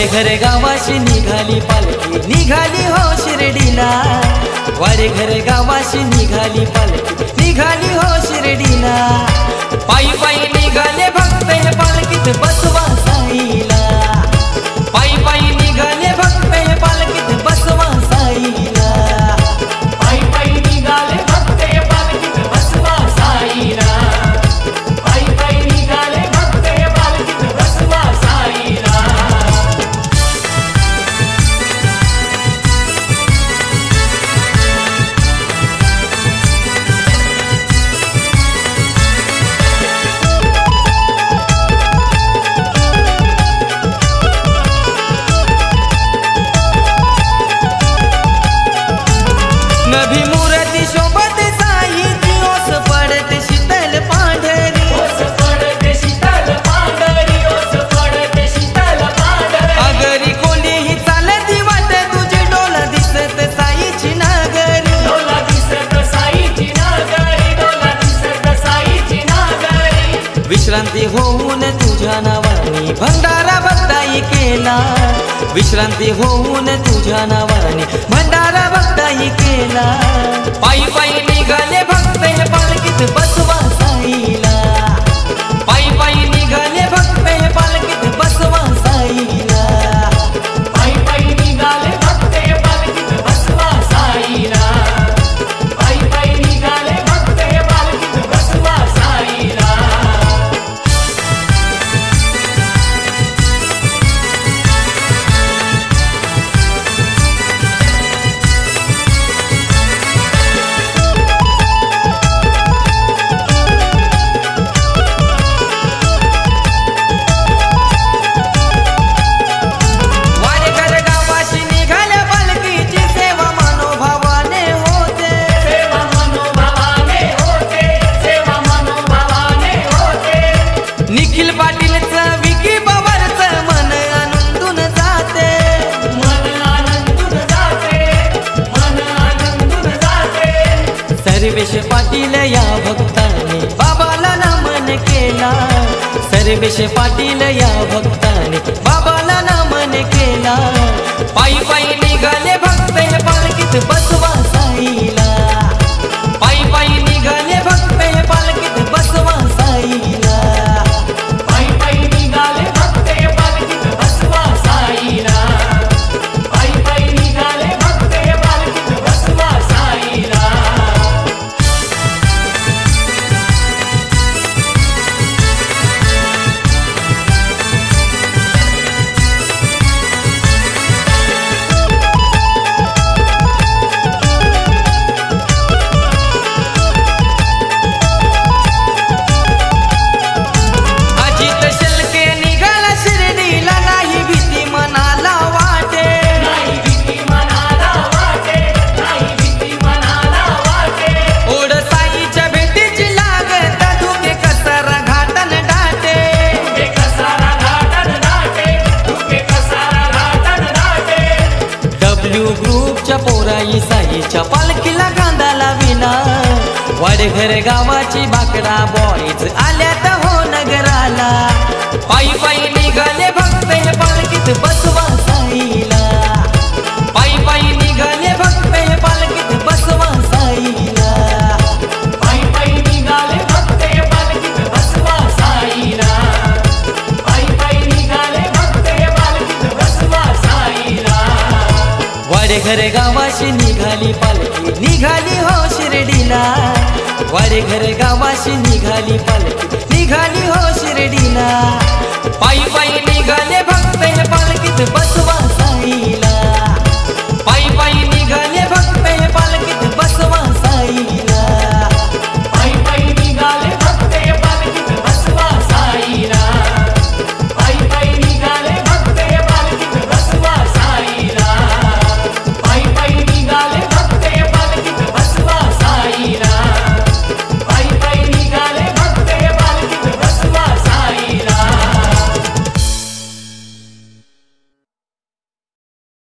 वारे घर गावाशी निघाली पालखी. निघाली हो शिर्डीला. वारे घर गावाशी निघाली पालखी. विश्रांती होऊन तुझ्या नावाने भंडारा भक्ताई केला. विश्रांती होऊन तुझ्या नावाने भंडारा भक्ताई केला. पायी पायी निघाले भक्त हे पालखीत बसवा या भक्ताने. बाबाला नमन केला. सर्वेश पाटील या भक्ताने. बाबाला नमन केला. पायी पायी निघाले भक्त पालखीत बस देवीच्या पालखीला कांदा लाविना वाडघर गावाची बाकडा बॉईज घर गावाशी निघाली पालखी. निघाली हो शिर्डीला. वाडे घर गावाशी निघाली पालखी. निघाली हो शिर्डीला. पायी पायी निघाले भक्त पालखीत बसवा साईला.